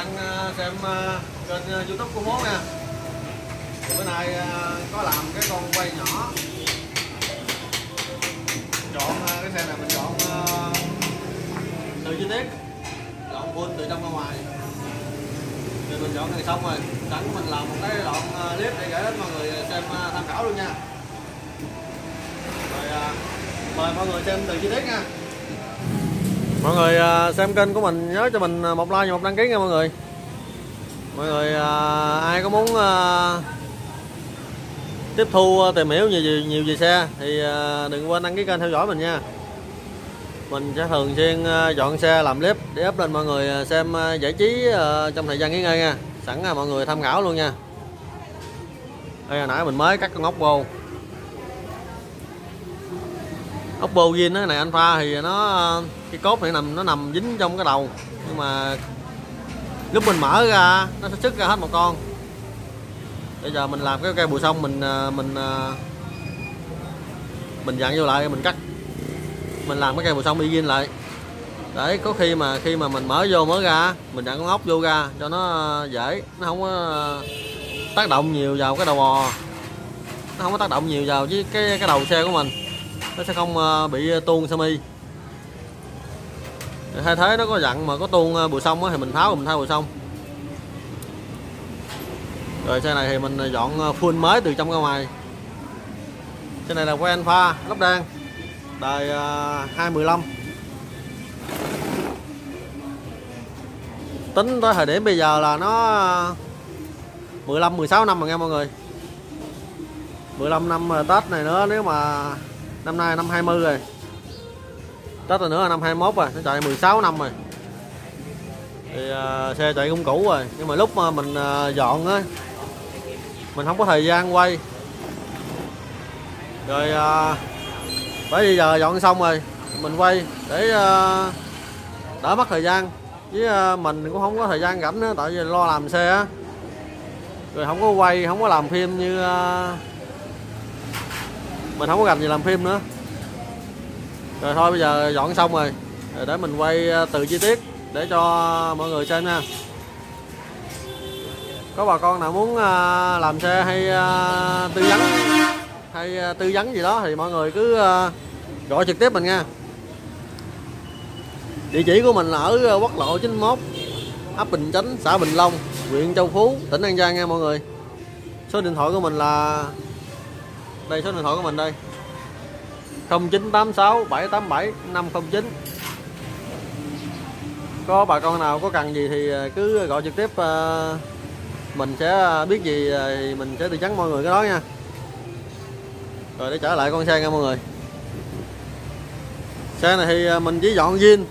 đang ờ, xem ờ, kênh ờ, youtube của bố nha Thì Bữa nay có làm cái con quay nhỏ. Chọn cái xe này mình chọn từ chi tiết. Chọn full từ trong ra ngoài. Thì mình chọn này xong rồi, Sẵn mình làm một cái đoạn clip để gửi đến mọi người xem tham khảo luôn nha. Rồi mời mọi người xem từ chi tiết nha mọi người à, xem kênh của mình nhớ cho mình à, một like và một đăng ký nha mọi người. Mọi người à, ai có muốn tiếp thu tìm hiểu nhiều nhiều, nhiều về xe thì đừng quên đăng ký kênh theo dõi mình nha. Mình sẽ thường xuyên dọn xe làm clip để up lên mọi người xem giải trí trong thời gian nghỉ ngơi nha. Sẵn là mọi người tham khảo luôn nha. Đây hồi nãy mình mới cắt con ốc vô ốc bô này anh pha thì nó, cái cốt này nằm, nó nằm dính trong cái đầu. Nhưng mà lúc mình mở ra, nó sẽ xuất ra hết một con. Bây giờ mình làm cái cây bùi xong, mình à, mình à, mình dặn vô lại, mình cắt. Mình làm cái cây bùi xong, đi viên lại. Để có khi mà khi mà mình mở vô, mở ra, mình dặn con ốc vô ra, cho nó à, dễ. Nó không có tác động nhiều vào cái đầu bò. Nó không có tác động nhiều vào với cái cái đầu xe của mình nó sẽ không ờ, bị ờ, tuôn sơ mi. Thay thế nó có dặn mà có tuôn ờ, bùi xong thì mình tháo mình thay bùi xong rồi xe này thì mình dọn full mới từ trong ra ngoài. Xe này là của alpha, lắp đan. Đời 215 tính tới thời điểm bây giờ là nó 15 16 năm rồi nghe mọi người. 15 năm Tết này nữa, nếu mà năm nay năm 20 rồi. Tết rồi nữa là năm 21 rồi nó chạy 16 năm rồi. Thì uh, xe chạy cũng cũ rồi nhưng mà lúc mà mình uh, dọn á mình không có thời gian quay. Rồi uh, bởi vì giờ dọn xong rồi mình quay để uh, đỡ mất thời gian. Với uh, mình cũng không có thời gian rảnh nữa tại vì lo làm xe á. Rồi không có quay không có làm phim như uh, mình không có gành gì làm phim nữa. Rồi thôi, bây giờ dọn xong rồi. Rồi để mình quay ờ, từ chi tiết để cho mọi người xem nha. Có bà con nào muốn ờ, làm xe hay ờ, tư vấn? Hay tư vấn gì đó thì mọi người cứ gọi trực tiếp mình nha. Địa chỉ của mình là ở quốc lộ 91 ấp Bình Chánh, xã Bình Long, huyện Châu Phú, tỉnh An Giang nha mọi người. Số điện thoại của mình là đây, số điện thoại của mình đây. 0986 787 509 có bà con nào có cần gì thì à, cứ gọi trực tiếp à, mình sẽ à, biết gì thì mình sẽ tư vấn mọi người cái đó nha. Rồi, để trở lại con xe nha mọi người. Xe này thì mình chỉ dọn zin.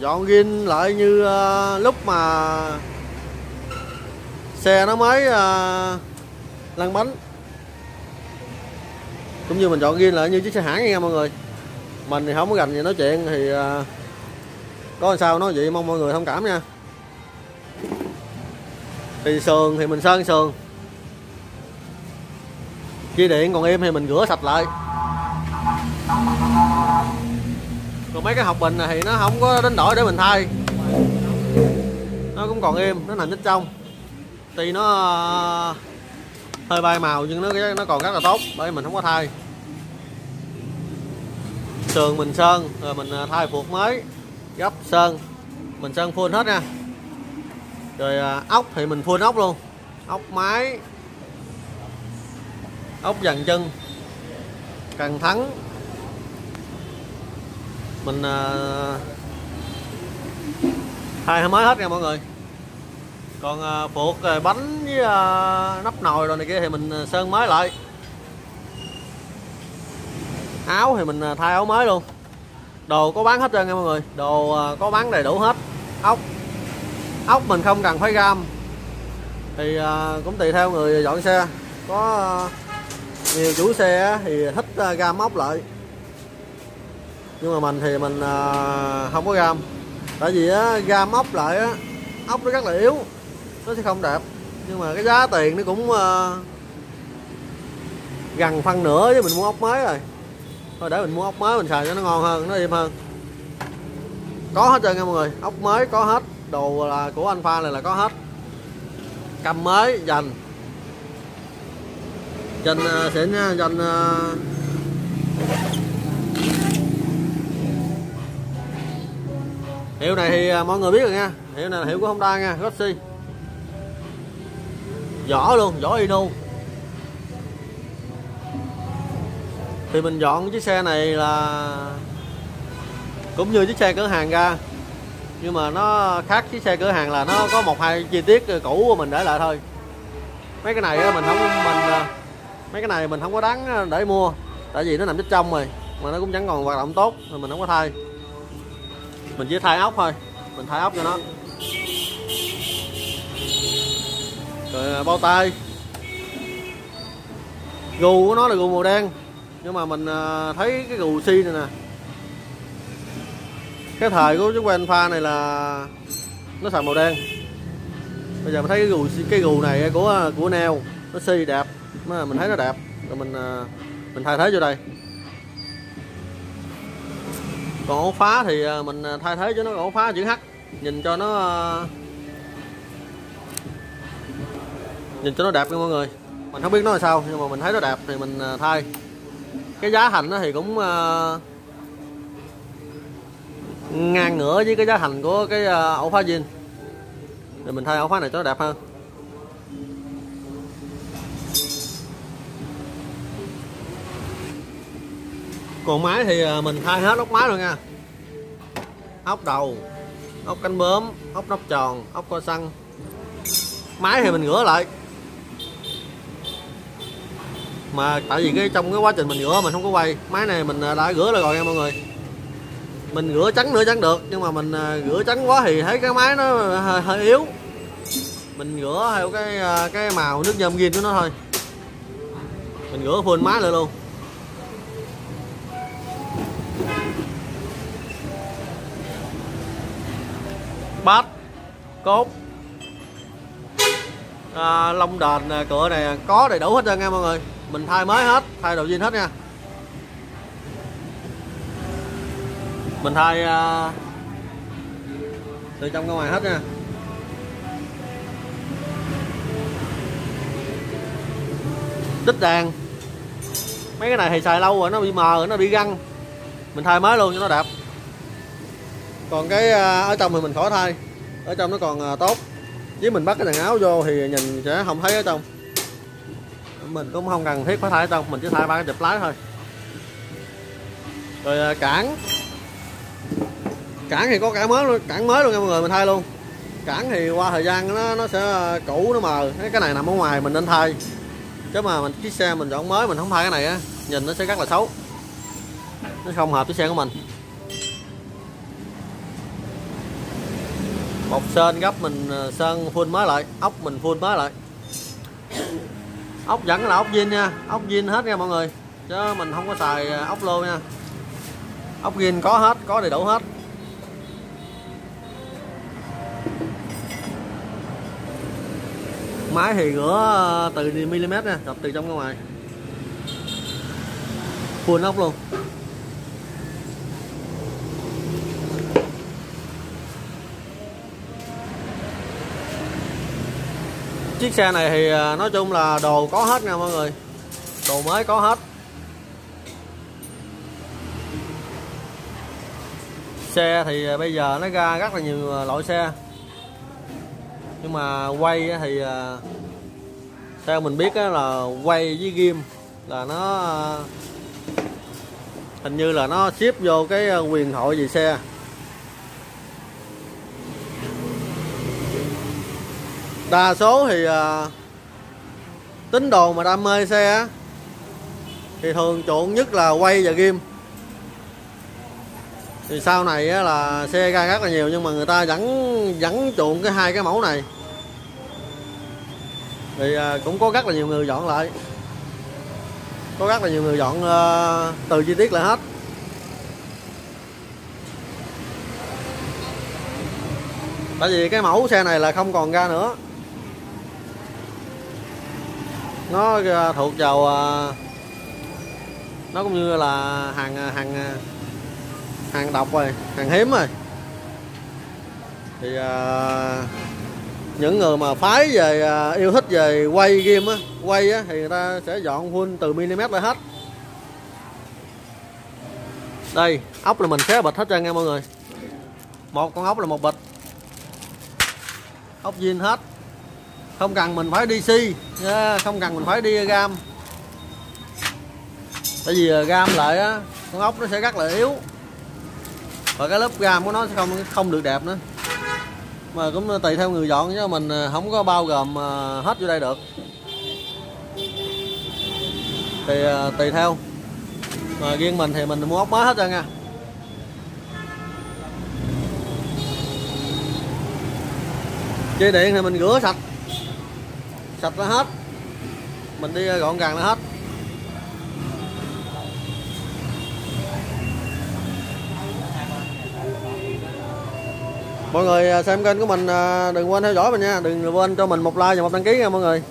Dọn zin lại như lúc mà xe nó mới lăn bánh cũng như mình chọn ghi là như chiếc xe hãng nha mọi người. Mình thì không có gành gì nói chuyện thì à, có làm sao nói vậy mong mọi người thông cảm nha. Thì sườn thì mình sơn sườn. Chi điện còn im thì mình rửa sạch lại. Còn mấy cái học bình này thì nó không có đánh đổi để mình thay. Nó cũng còn im, nó nằm nhất trong. Tùy nó à, hơi bay màu nhưng nó nó còn rất là tốt, bởi mình không có thay sườn mình sơn, rồi mình à, thay phuộc mới. Gấp sơn. Mình sơn full hết nha. Rồi à, ốc thì mình full ốc luôn. Ốc máy ốc dàn chân. Cần thắng. Mình à, thay mới hết nha mọi người còn à, phuộc à, bánh với à, nắp nồi rồi này kia thì mình sơn mới lại. Áo thì mình thay áo mới luôn. Đồ có bán hết trơn nha mọi người. Đồ có bán đầy đủ hết. Ốc. Ốc mình không cần phải gam. Thì cũng tùy theo người dọn xe. Có nhiều chủ xe thì thích gam ốc lại. Nhưng mà mình thì mình không có gam. Tại vì gam ốc lại ốc nó rất là yếu nó sẽ không đẹp nhưng mà cái giá tiền nó cũng uh, gần phân nửa với mình mua ốc mới rồi. Thôi để mình mua ốc mới mình xài cho nó ngon hơn nó êm hơn. Có hết trơn nha mọi người. Ốc mới có hết. Đồ là của anh pha này là có hết. Cầm mới dành. Dành ờ, uh, xịn nha dành uh, hiệu này thì uh, mọi người biết rồi nha. Hiệu này là hiệu của Honda nha Rossi vỏ luôn vỏ inu. Thì mình dọn chiếc xe này là cũng như chiếc xe cửa hàng ra. Nhưng mà nó khác chiếc xe cửa hàng là nó có một hai chi tiết cũ của mình để lại thôi. Mấy cái này mình không, mình à, mấy cái này mình không có đáng để mua, tại vì nó nằm bên trong rồi, mà nó cũng chẳng còn hoạt động tốt thì mình không có thay. Mình chỉ thay ốc thôi, mình thay ốc cho nó rồi à, bao tay. Gù của nó là gù màu đen, nhưng mà mình à, thấy cái gù xi này nè. Cái thời của chiếc quen pha này là nó xài màu đen. Bây giờ mình thấy cái gù cái gù này của à, của neo, nó xi đẹp, mà mình thấy nó đẹp. Rồi mình mình thay thế vô đây. Còn ổ phá thì mình thay thế cho nó ổ phá chữ H, nhìn cho nó nhìn cho nó đẹp nha mọi người. Mình không biết nó là sao nhưng mà mình thấy nó đẹp thì mình à, thay. Cái giá thành thì cũng uh, ngang ngửa với cái giá thành của cái uh, ổ khóa zin thì mình thay ổ khóa này cho nó đẹp hơn. Còn máy thì mình thay hết ốc máy rồi nha. Ốc đầu ốc cánh bướm ốc nóc tròn ốc co xăng. Máy thì mình rửa lại mà tại vì cái trong cái quá trình mình rửa mình không có quay. Máy này mình à, đã rửa rồi nha mọi người. Mình rửa trắng nữa trắng được nhưng mà mình à, rửa trắng quá thì thấy cái máy nó à, hơi, hơi yếu. Mình rửa theo cái cái màu nước nhôm gin của nó thôi. Mình rửa full máy lại luôn. Bát cốt à, lông đền cửa này có đầy đủ hết trơn nha mọi người mình thay mới hết thay đầu zin hết nha. Mình thay uh, từ trong ra ngoài hết nha. Tích đèn. Mấy cái này thì xài lâu rồi nó bị mờ nó bị găng. Mình thay mới luôn cho nó đẹp. Còn cái à, ở trong thì mình khỏi thay. Ở trong nó còn à, tốt. Với mình bắt cái đàn áo vô thì nhìn sẽ không thấy ở trong mình cũng không cần thiết phải thay đâu, mình chỉ thay ba cái đập lái thôi. Rồi à, cản cản thì có cản mới luôn cản mới luôn nha mọi người mình thay luôn. Cản thì qua thời gian nó nó sẽ à, cũ nó mờ. Cái này nằm ở ngoài mình nên thay. Chứ mà mình chiếc xe mình chọn mới mình không thay cái này á nhìn nó sẽ rất là xấu. Nó không hợp với xe của mình. Một sơn gấp mình à, sơn full mới lại ốc mình full mới lại ốc vẫn là ốc zin nha. Ốc zin hết nha mọi người. Chứ mình không có xài à, ốc lô nha. Ốc zin có hết, có đầy đủ hết. Máy thì rửa à, từ mm nha đập từ trong ra ngoài. Full ốc luôn. Chiếc xe này thì à, nói chung là đồ có hết nha mọi người. Đồ mới có hết. Xe thì à, bây giờ nó ra rất là nhiều à, loại xe. Nhưng mà quay thì theo mình biết là quay với ghim là nó hình như là nó ship vô cái quyền thoại về xe. Đa số thì à, tín đồ mà đam mê xe thì thường chuộng nhất là quay và ghim thì sau này á, là xe ra rất là nhiều nhưng mà người ta vẫn vẫn chuộng cái hai cái mẫu này. Thì à, cũng có rất là nhiều người dọn lại. Có rất là nhiều người dọn uh, từ chi tiết lại hết. Tại vì cái mẫu xe này là không còn ra nữa nó ờ, thuộc vào ờ, nó cũng như là hàng ờ, hàng hàng độc rồi hàng hiếm rồi. Thì à, những người mà phái về à, yêu thích về quay game á quay á thì người ta sẽ dọn full từ mm lại hết. Đây ốc là mình xé bịch hết trơn nha mọi người. Một con ốc là một bịch. Ốc viên hết không cần mình phải đi si. Không cần mình phải đi gam. Tại vì ờ, gam lại á, con ốc nó sẽ rất là yếu. Và cái lớp gam của nó sẽ không không được đẹp nữa. Mà cũng ờ, tùy theo người dọn chứ, mình ờ, không có bao gồm hết vô đây được. Thì tùy theo. Mà riêng mình thì mình mua ốc mới hết rồi nha. Dây điện thì mình rửa sạch sạch nó hết. Mình đi gọn gàng nó hết. Mọi người à, xem kênh của mình à, đừng quên theo dõi mình nha. Đừng quên cho mình một like và một đăng ký nha mọi người.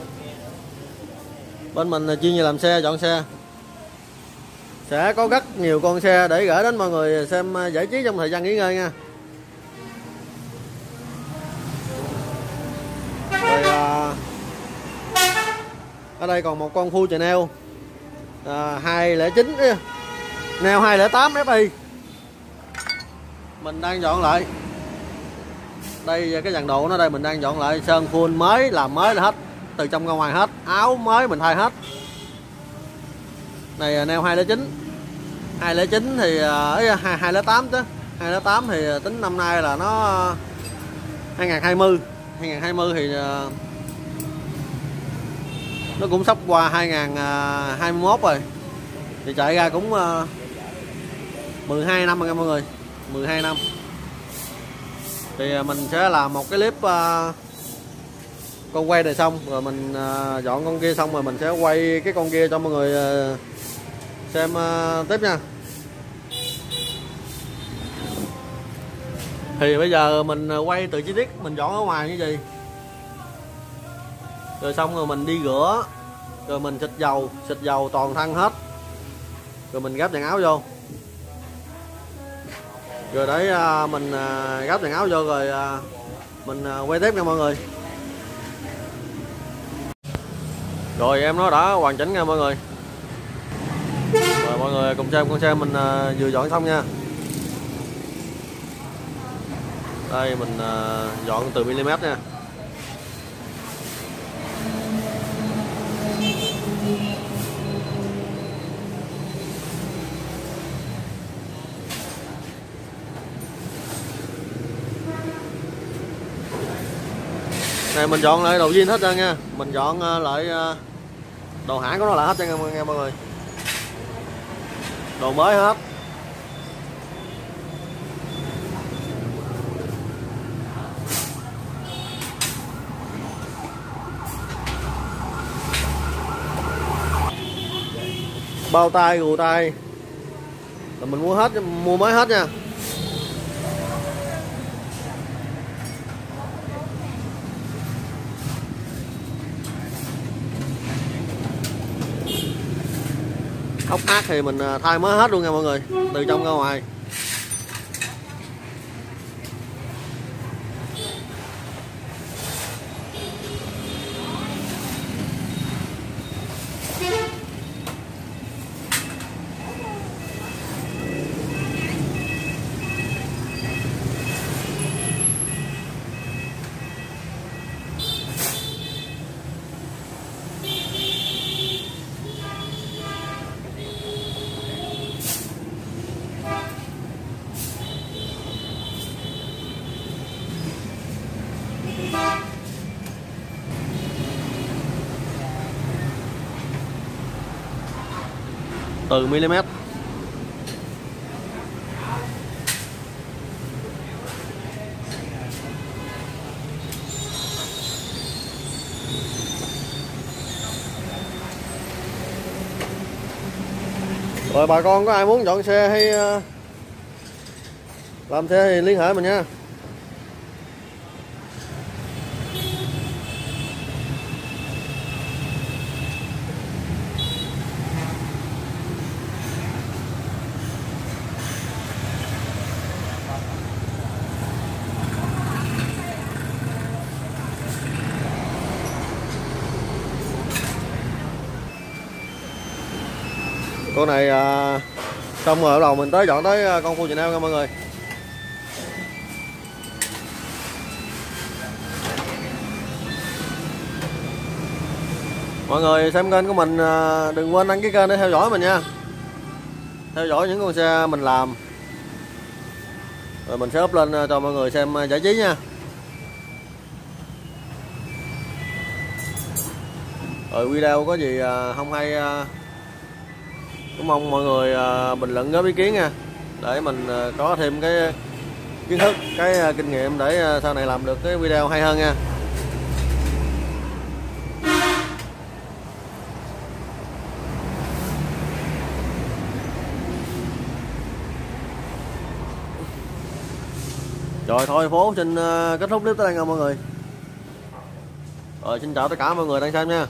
Bên mình chuyên về làm xe chọn xe. Sẽ có rất nhiều con xe để gửi đến mọi người à, xem giải trí trong thời gian nghỉ ngơi nha. Ở đây còn một con full channel à, 209 neo hai lẻ tám fi mình đang dọn lại. Đây cái dàn độ nó đây mình đang dọn lại. Sơn full mới làm mới là hết. Từ trong ra ngoài hết. Áo mới mình thay hết. Này à, neo 209 209 thì à, ấy 208 chứ. 208 thì à, tính năm nay là nó 2020 2020 thì nó cũng sắp qua 2021 à, rồi. Thì chạy ra cũng à, 12 năm rồi nha mọi người. 12 năm. Thì à, mình sẽ làm một cái clip con quay này xong, rồi mình dọn con kia xong rồi mình sẽ quay cái con kia cho mọi người xem tiếp nha. Thì bây giờ mình quay từ chi tiết, mình dọn ở ngoài như vậy rồi xong rồi mình đi rửa. Rồi mình xịt dầu xịt dầu toàn thân hết. Rồi mình gấp quần áo vô. Rồi đấy à, mình à, gấp quần áo vô rồi à, mình quay tiếp nha mọi người. Rồi em nó đã, hoàn chỉnh nha mọi người. Rồi mọi người, cùng xem con xe mình vừa dọn xong nha. Đây, mình dọn từ mm nha. Này, mình dọn lại đầu zin hết trơn nha. Mình dọn à, lại à, đồ hãng của nó lại hết trơn nha, mọi người đồ mới hết. Bao tay, gù tay. Là mình mua hết, mua mới hết nha. Ốc ác thì mình à, thay mới hết luôn nha mọi người, từ trong ra ngoài. Từ mm. Rồi bà con có ai muốn chọn xe hay ờ, làm xe thì liên hệ mình nha. Con này à, xong rồi bắt đầu mình tới dọn tới à, con con phu Nam nha mọi người. Mọi người xem kênh của mình à, đừng quên đăng ký kênh để theo dõi mình nha. Theo dõi những con xe mình làm. Rồi mình sẽ up lên à, cho mọi người xem à, giải trí nha. Rồi video có gì không hay cũng mong mọi người à, bình luận góp ý kiến nha. Để mình à, có thêm cái kiến thức, cái à, kinh nghiệm để sau này làm được cái video hay hơn nha. Rồi thôi, phố xin kết thúc clip tới đây nha mọi người. Rồi, xin chào tất cả mọi người đang xem nha.